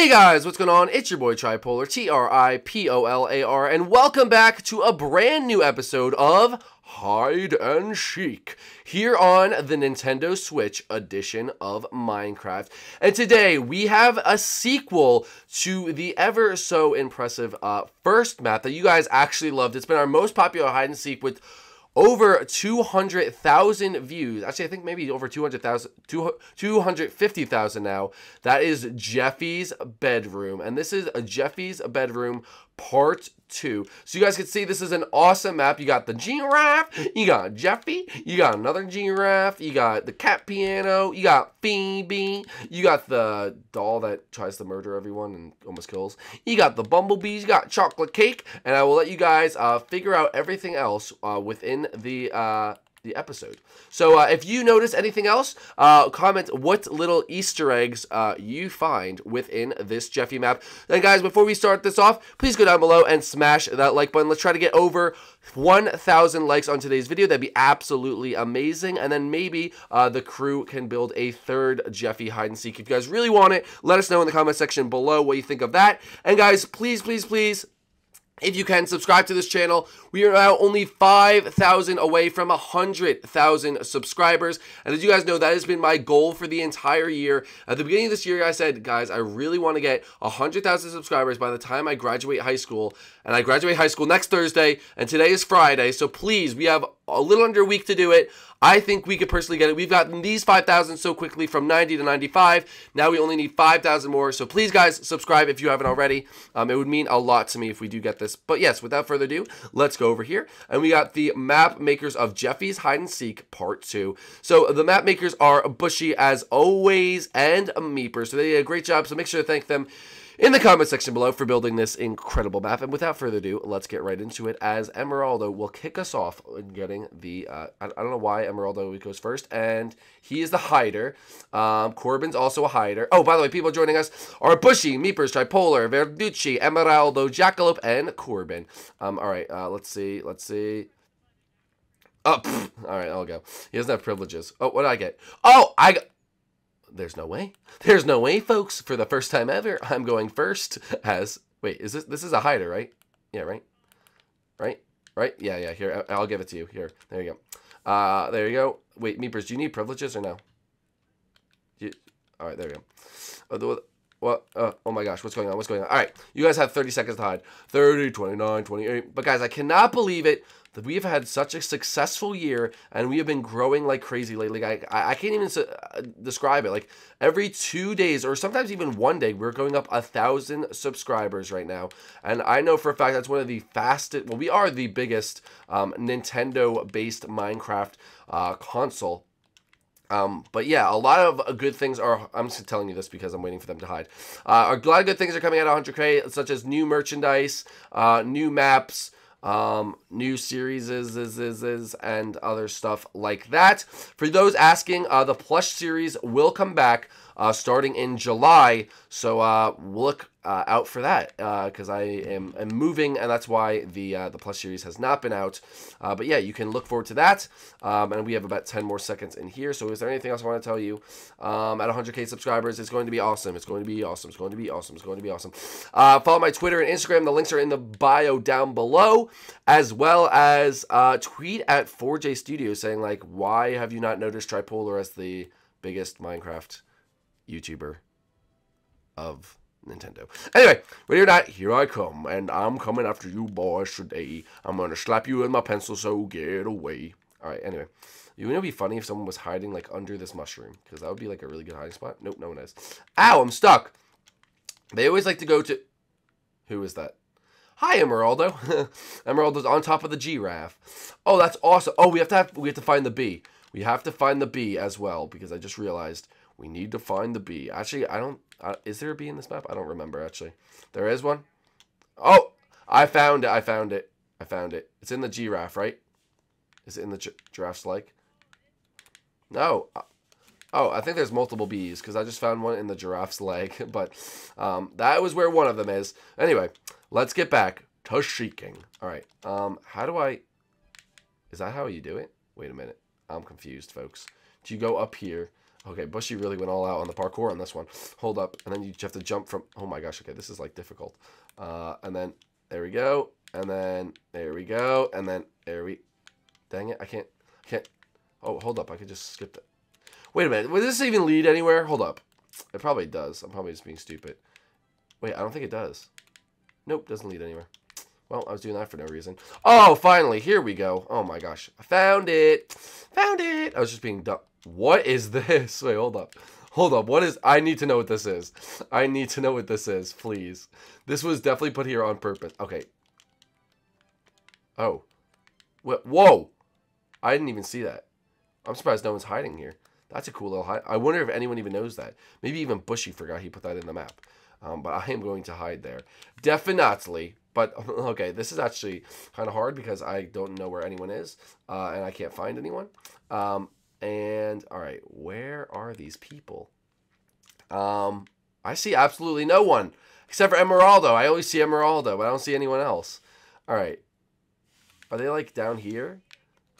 Hey guys, what's going on? It's your boy Tripolar, T-R-I-P-O-L-A-R, and welcome back to a brand new episode of Hide and Seek here on the Nintendo Switch edition of Minecraft. And today we have a sequel to the ever so impressive uh, first map that you guys actually loved. It's been our most popular hide and seek with over 200,000 views. Actually, I think maybe over 200,000, 250,000 now. That is Jeffy's bedroom. And this is a Jeffy's bedroom part two. So you guys can see this is an awesome map. You got the giraffe, you got Jeffy, you got another giraffe, you got the cat piano, you got Phoebe, you got the doll that tries to murder everyone and almost kills. You got the bumblebees, you got chocolate cake, and I will let you guys uh, figure out everything else uh, within the uh, the episode. So uh, if you notice anything else, uh, comment what little Easter eggs uh, you find within this Jeffy map. Then guys, before we start this off, please go down below and smash that like button. Let's try to get over 1,000 likes on today's video. That'd be absolutely amazing. And then maybe uh, the crew can build a third Jeffy hide and seek. If you guys really want it, let us know in the comment section below what you think of that. And guys, please, please, please, if you can, subscribe to this channel. We are now only 5,000 away from 100,000 subscribers. And as you guys know, that has been my goal for the entire year. At the beginning of this year, I said, guys, I really want to get 100,000 subscribers by the time I graduate high school. And I graduate high school next Thursday, and today is Friday. So please, we have a little under a week to do it. I think we could personally get it. We've gotten these 5,000 so quickly from 90 to 95. Now we only need 5,000 more. So please, guys, subscribe if you haven't already. Um, it would mean a lot to me if we do get this. But yes, without further ado, let's go over here. And we got the map makers of Jeffy's Hide and Seek Part 2. So the map makers are Bushy as always and Meeper. So they did a great job. So make sure to thank them in the comment section below for building this incredible map. And without further ado, let's get right into it as Emeraldo will kick us off in getting the, uh, I, I, don't know why Emeraldo goes first, and he is the hider. Um, Corbin's also a hider. Oh, by the way, people joining us are Bushy, Meepers, Tripolar, Verducci, Emeraldo, Jackalope, and Corbin. Um, all right, uh, let's see, let's see. Oh, all right, I'll go. He doesn't have privileges. Oh, what did I get? Oh, I got there's no way. There's no way, folks. For the first time ever, I'm going first as... Wait, is this... This is a hider, right? Yeah, right? Right? Right? Yeah, yeah. Here, I'll give it to you. Here. There you go. Uh, there you go. Wait, Meepers, do you need privileges or no? You, all right, there we go. What? Uh, oh my gosh, what's going on? What's going on? All right, you guys have 30 seconds to hide. 30, 29, 28. But guys, I cannot believe it that we have had such a successful year and we have been growing like crazy lately. I, I can't even uh, describe it. Like every two days or sometimes even one day, we're going up a thousand subscribers right now. And I know for a fact that's one of the fastest, well, we are the biggest um, Nintendo based Minecraft uh, console um, but yeah, a lot of uh, good things are, I'm just telling you this because I'm waiting for them to hide. Uh, a lot of good things are coming out of 100K, such as new merchandise, uh, new maps, um, new series is, is, is, is, and other stuff like that. For those asking, uh, the plush series will come back uh, starting in July. So uh, look uh, out for that because uh, I am, am, moving, and that's why the uh, the plush series has not been out. Uh, but yeah, you can look forward to that. Um, and we have about 10 more seconds in here. So is there anything else I want to tell you? Um, at 100k subscribers, it's going to be awesome. It's going to be awesome. It's going to be awesome. It's going to be awesome. follow my Twitter and Instagram. The links are in the bio down below, as well as tweet at 4J Studios saying like, why have you not noticed Tripolar as the biggest Minecraft YouTuber of Nintendo. Anyway, ready or not, here I come, and I'm coming after you boys today. I'm gonna slap you with my pencil, so get away. Alright, anyway. You know it'd be funny if someone was hiding, like, under this mushroom? Because that would be, like, a really good hiding spot. Nope, no one is. Ow, I'm stuck! They always like to go to... Who is that? Hi, Emeraldo. Emeraldo's on top of the giraffe. Oh, that's awesome. Oh, we have to have, we have to find the bee. We have to find the bee as well, because I just realized we need to find the bee. Actually, I don't... Uh, is there a bee in this map? I don't remember, actually. There is one? Oh! I found it. I found it. I found it. It's in the giraffe, right? Is it in the gi giraffe's leg? No. Uh, oh, I think there's multiple bees because I just found one in the giraffe's leg. But um, that was where one of them is. Anyway, let's get back to seeking. All right. Um, how do I... Is that how you do it? Wait a minute. I'm confused, folks. Do you go up here Okay, Bushy really went all out on the parkour on this one. Hold up, and then you have to jump from... Oh my gosh, okay, this is like difficult. Uh, and then, there we go. And then, there we go. And then, there we... Dang it, I can't... I can't... Oh, hold up, I could just skip that. Wait a minute, will this even lead anywhere? Hold up. It probably does. I'm probably just being stupid. Wait, I don't think it does. Nope, doesn't lead anywhere. Well, I was doing that for no reason. Oh, finally, here we go. Oh my gosh, I found it. Found it. I was just being dumb. What is this? Wait, hold up. Hold up. What is... I need to know what this is. I need to know what this is, please. This was definitely put here on purpose. Okay. Oh. What? Whoa. I didn't even see that. I'm surprised no one's hiding here. That's a cool little hide. I wonder if anyone even knows that. Maybe even Bushy forgot he put that in the map. Um, but I am going to hide there. Definitely. But, okay, this is actually kind of hard because I don't know where anyone is. Uh, and I can't find anyone. Um, and, all right, where are these people? Um, I see absolutely no one. Except for Emeraldo. I always see Emeraldo, but I don't see anyone else. All right. Are they, like, down here?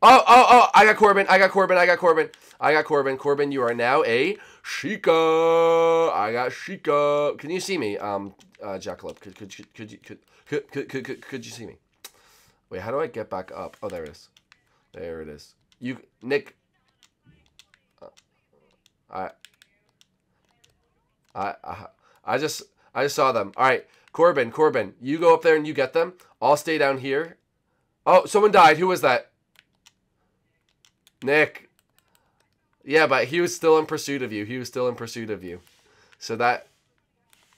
Oh, oh, oh, I got Corbin. I got Corbin. I got Corbin. I got Corbin. Corbin, you are now a seeker. I got seeker. Can you see me? Um, uh, Jackalope, could, could, could, could could, could, could, could, could you see me? Wait, how do I get back up? Oh, there it is. There it is. You, Nick. I, I, I, I just, I just saw them. All right, Corbin, Corbin, you go up there and you get them. I'll stay down here. Oh, someone died. Who was that? Nick. Yeah, but he was still in pursuit of you. He was still in pursuit of you. So that...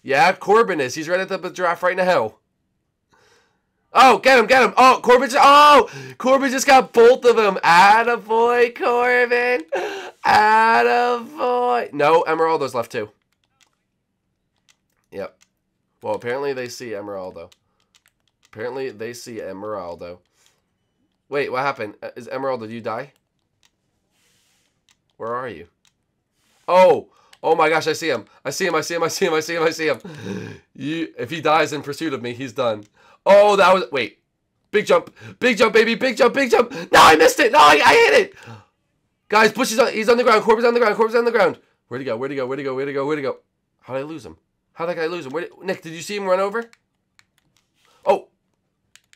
Yeah, Corbin is. He's right at the giraffe right now. Oh, get him, get him. Oh, Corbin just... Oh! Corbin just got both of them. Attaboy, Corbin. Attaboy. No, Emeraldo's left too. Yep. Well, apparently they see Emeraldo. Apparently they see Emeraldo. Wait, what happened? Uh, is Emeraldo, did you die? Where are you? Oh! Oh my gosh, I see him. I see him, I see him, I see him, I see him, I see him. You, if he dies in pursuit of me, he's done. Oh, that was... Wait. Big jump. Big jump, baby. Big jump, big jump. No, I missed it. No, I, I hit it. Guys, Bush is on, he's on the ground. Corbin's on the ground. Corbin's on the ground. Where'd he go? Where'd he go? Where'd he go? Where'd he go? Where'd he go? How did I lose him? How did guy lose him? Where did, Nick, did you see him run over? Oh.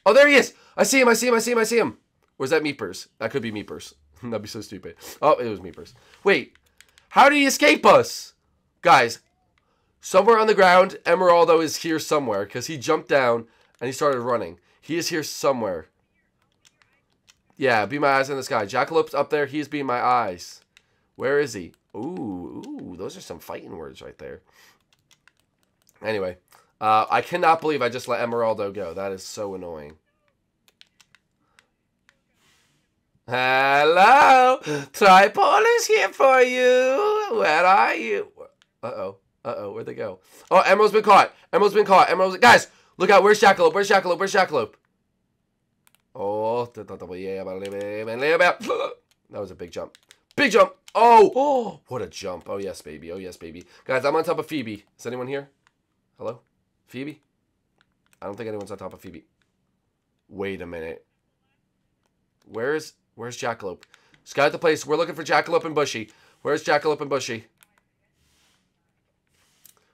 Oh, there he is. I see him. I see him. I see him. I see him. Was that Meepers? That could be Meepers. That'd be so stupid. Oh, it was Meepers. Wait. How did he escape us? Guys, somewhere on the ground, Emeraldo is here somewhere because he jumped down and he started running. He is here somewhere. Yeah, be my eyes in the sky. Jackalope's up there. He's being my eyes. Where is he? Ooh, ooh, those are some fighting words right there. Anyway, uh, I cannot believe I just let Emeraldo go. That is so annoying. Hello, Tripole is here for you. Where are you? Uh-oh. Uh-oh, where'd they go? Oh, Emerald's been caught. Emerald's been caught. Emerald's... Guys, look out. Where's Jackalope? Where's Jackalope? Where's Jackalope? Oh, that was a big jump. Big jump. Oh, oh, what a jump. Oh, yes, baby. Oh, yes, baby. Guys, I'm on top of Phoebe. Is anyone here? Hello? Phoebe? I don't think anyone's on top of Phoebe. Wait a minute. Where's where's Jackalope? Scout the place. We're looking for Jackalope and Bushy. Where's Jackalope and Bushy?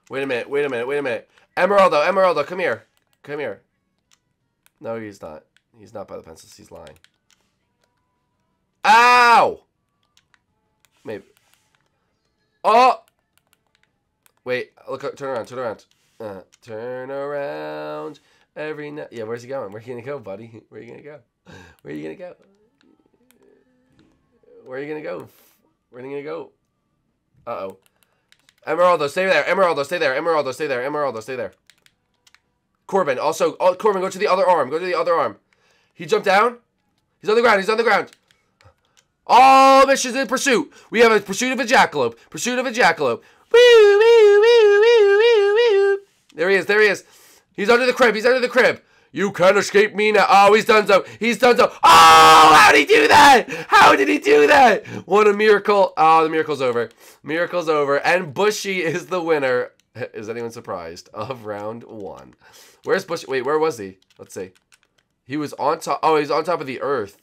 Wait a minute. Wait a minute. Wait a minute. Emeraldo. Emeraldo. Come here. Come here. No, he's not. He's not by the pencils. He's lying. Ow! Maybe. Oh! Wait. Look. Turn around. Turn around. Uh, turn around every night. Yeah, where's he going? Where are you gonna go, buddy? Where are you gonna go? Where are you gonna go? Where are you gonna go? Where are you gonna go? Uh oh. Emeraldo, stay there. Emeraldo, stay there. Emeraldo, stay there. Emeraldo, stay there. Corbin, also. Oh, Corbin, go to the other arm. Go to the other arm. He jumped down. He's on the ground. He's on the ground. All missions in pursuit. We have a pursuit of a jackalope. Pursuit of a jackalope. There he is. There he is. He's under the crib. He's under the crib. You can't escape me now. Oh, he's done so. He's done so. Oh, how did he do that? How did he do that? What a miracle. Oh, the miracle's over. Miracle's over. And Bushy is the winner. Is anyone surprised? Of round one. Where's Bush? Wait, where was he? Let's see. He was on top. Oh, he's on top of the earth.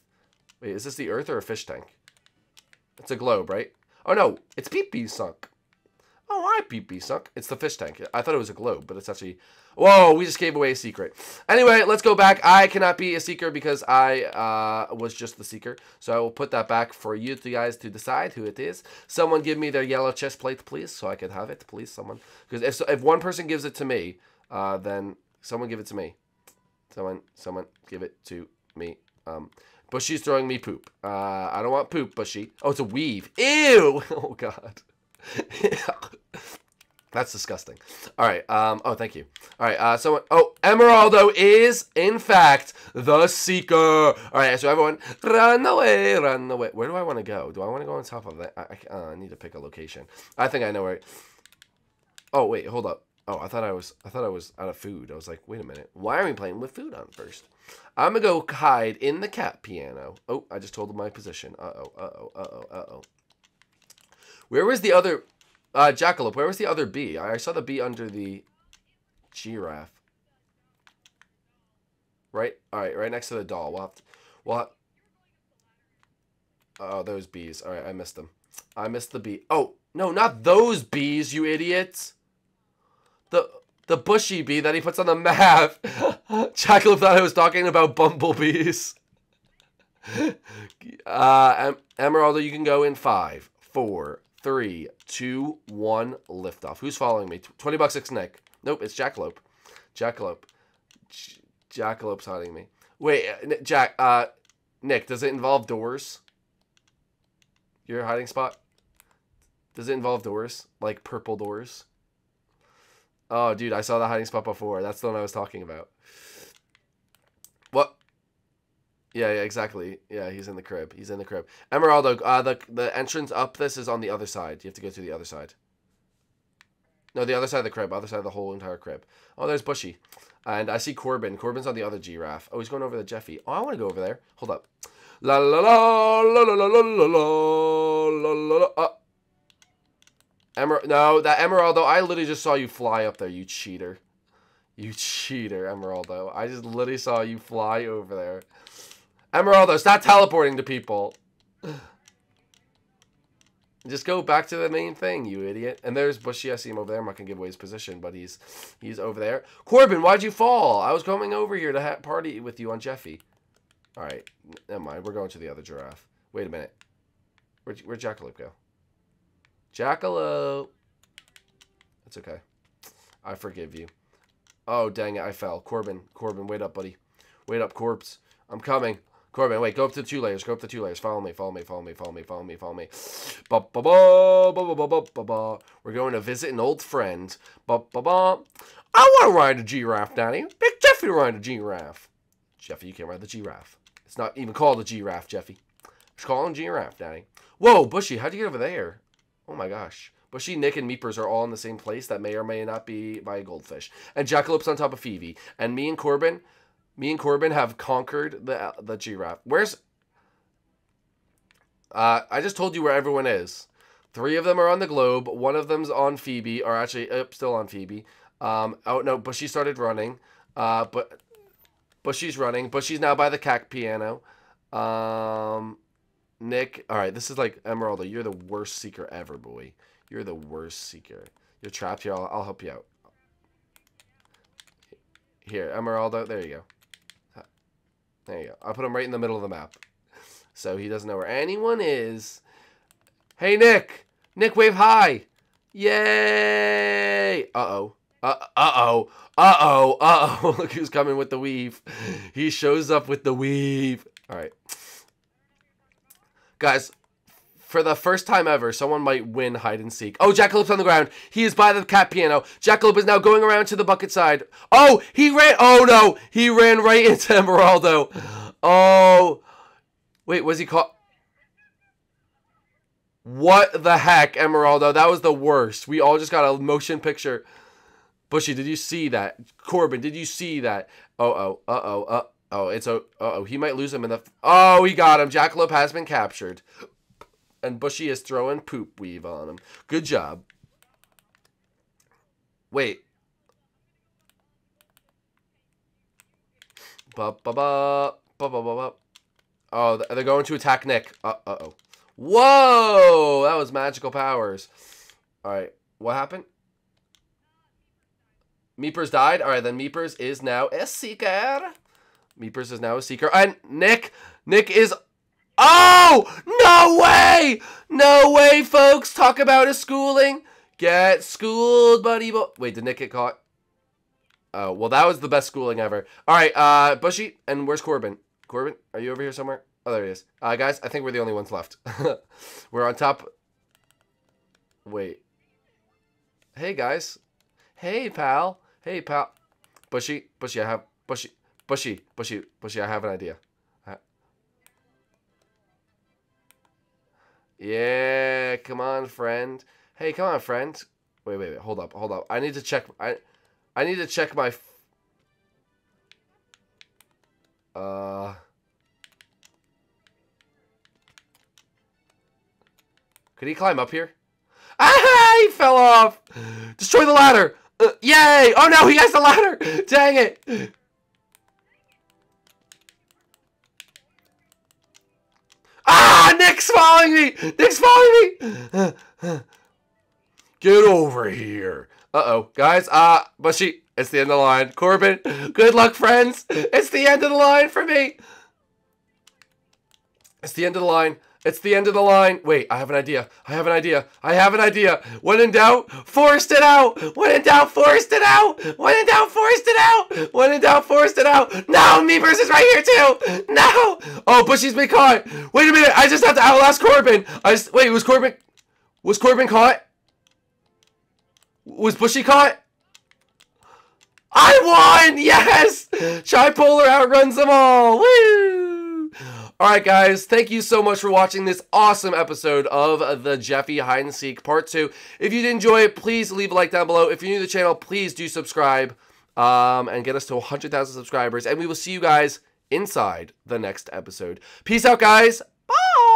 Wait, is this the earth or a fish tank? It's a globe, right? Oh no, it's Peep Bee sunk. Oh, hi, Peep Bee sunk. It's the fish tank. I thought it was a globe, but it's actually... Whoa, we just gave away a secret. Anyway, let's go back. I cannot be a seeker because I uh, was just the seeker. So I will put that back for you two guys to decide who it is. Someone give me their yellow chest plate, please, so I can have it. Please, someone. Because if, if one person gives it to me, uh, then someone give it to me. Someone, someone give it to me. Um, Bushy's throwing me poop. Uh, I don't want poop, Bushy. Oh, it's a weave. Ew! Oh, God. That's disgusting. All right. Um. Oh, thank you. All right. Uh. Someone. Oh, Emeraldo is in fact the seeker. All right. So everyone, run away, run away. Where do I want to go? Do I want to go on top of that? I, I, uh, I need to pick a location. I think I know where. Oh wait, hold up. Oh, I thought I was. I thought I was out of food. I was like, wait a minute. Why are we playing with food on first? I'm gonna go hide in the cat piano. Oh, I just told him my position. Uh oh. Uh oh. Uh oh. Uh oh. Where was the other? Uh, Jackalope, where was the other bee? I saw the bee under the giraffe. Right? Alright, right next to the doll. We'll have to, we'll have, Oh, those bees. Alright, I missed them. I missed the bee. Oh, no, not those bees, you idiots. The the bushy bee that he puts on the map. Jackalope thought I was talking about bumblebees. uh, em Emeraldo, you can go in five, four, three, two, one, lift off. Who's following me? 20 bucks, it's Nick. Nope, it's Jackalope. Jackalope. J Jackalope's hiding me. Wait, uh, Jack, uh, Nick, does it involve doors? Your hiding spot? Does it involve doors? Like purple doors? Oh, dude, I saw the hiding spot before. That's the one I was talking about. What? Yeah, yeah, exactly. Yeah, he's in the crib. He's in the crib. Emeraldo, uh, the the entrance up this is on the other side. You have to go to the other side. No, the other side of the crib. Other side of the whole entire crib. Oh, there's Bushy. And I see Corbin. Corbin's on the other giraffe. Oh, he's going over the Jeffy. Oh, I want to go over there. Hold up. La la la la la la la la la la la. Uh. Emer no, that Emeraldo, I literally just saw you fly up there, you cheater. You cheater, Emeraldo. I just literally saw you fly over there. Emeraldo, stop teleporting to people. Just go back to the main thing, you idiot. And there's Bushy. I see him over there. I'm not to give away his position, but he's he's over there. Corbin, why'd you fall? I was coming over here to party with you on Jeffy. All right. Never mind. We're going to the other giraffe. Wait a minute. Where'd, where'd Jackalope go? Jackalope. that's okay. I forgive you. Oh, dang it. I fell. Corbin. Corbin, wait up, buddy. Wait up, Corpse. I'm coming. Corbin, wait. Go up to the two layers. Go up to the two layers. Follow me. Follow me. Follow me. Follow me. Follow me. Follow me. Ba ba ba ba ba ba ba ba. We're going to visit an old friend. Ba ba ba. I want to ride a giraffe, Daddy. Big Jeffy ride a giraffe. Jeffy, you can't ride the giraffe. It's not even called a giraffe, Jeffy. It's called a giraffe, Daddy. Whoa, Bushy, how'd you get over there? Oh my gosh. Bushy, Nick, and Meepers are all in the same place. That may or may not be my goldfish. And Jackalope's on top of Phoebe. And me and Corbin, me and Corbin have conquered the the giraffe. Where's? Uh, I just told you where everyone is. Three of them are on the globe. One of them's on Phoebe, or actually, uh, still on Phoebe. Um, oh no, Bushy started running. Uh, but Bushy's running. Bushy's now by the cack piano. Um, Nick, all right, this is like Emeraldo. You're the worst seeker ever, boy. You're the worst seeker. You're trapped here. I'll, I'll help you out. Here, Emeraldo. There you go. There you go. I'll put him right in the middle of the map. So he doesn't know where anyone is. Hey, Nick! Nick, wave hi! Yay! Uh-oh. Uh, uh-oh. Uh-oh. Uh-oh. Look who's coming with the weave. He shows up with the weave. All right. Guys, for the first time ever, someone might win hide and seek. Oh, Jackalope's on the ground. He is by the cat piano. Jackalope is now going around to the bucket side. Oh, he ran. Oh, no. He ran right into Emeraldo. Oh. Wait, was he caught? What the heck, Emeraldo? That was the worst. We all just got a motion picture. Bushy, did you see that? Corbin, did you see that? Oh, oh, uh-oh, uh Oh, it's a. Uh oh, he might lose him in the. Oh, he got him. Jackalope has been captured. And Bushy is throwing poop weave on him. Good job. Wait. Ba ba ba ba ba ba ba. Oh, they're going to attack Nick. Uh uh oh. Whoa! That was magical powers. All right. What happened? Meepers died. All right, then Meepers is now a seeker. Meepers is now a seeker. And Nick, Nick is... Oh! No way! No way, folks. Talk about a schooling. Get schooled, buddy. Bo Wait, did Nick get caught? Oh, well, that was the best schooling ever. All right, uh, Bushy, and where's Corbin? Corbin, are you over here somewhere? Oh, there he is. Uh, guys, I think we're the only ones left. we're on top. Wait. Hey, guys. Hey, pal. Hey, pal. Bushy, Bushy, I have... Bushy, Bushy, Bushy, Bushy, I have an idea. Yeah, come on, friend. Hey, come on, friend. Wait, wait, wait. Hold up, hold up. I need to check... I, I need to check my... Uh... Could he climb up here? Ah! He fell off! Destroy the ladder! Uh, yay! Oh no, he has the ladder! Dang it! Ah! Nick's following me! Nick's following me! Get over here. Uh-oh. Guys, uh, Bushy, it's the end of the line. Corbin, good luck, friends. It's the end of the line for me. It's the end of the line. It's the end of the line. Wait, I have an idea. I have an idea. I have an idea. When in doubt, forced it out. When in doubt, forced it out. When in doubt, forced it out. When in doubt, forced it out. No, Meepers is right here too. No. Oh, Bushy's been caught. Wait a minute. I just have to outlast Corbin. I just, wait, was Corbin, was Corbin caught? Was Bushy caught? I won! Yes! Tripolar outruns them all! Woo! Alright guys, thank you so much for watching this awesome episode of the Jeffy Hide and Seek Part 2. If you did enjoy it, please leave a like down below. If you're new to the channel, please do subscribe um, and get us to 100,000 subscribers. And we will see you guys inside the next episode. Peace out, guys. Bye!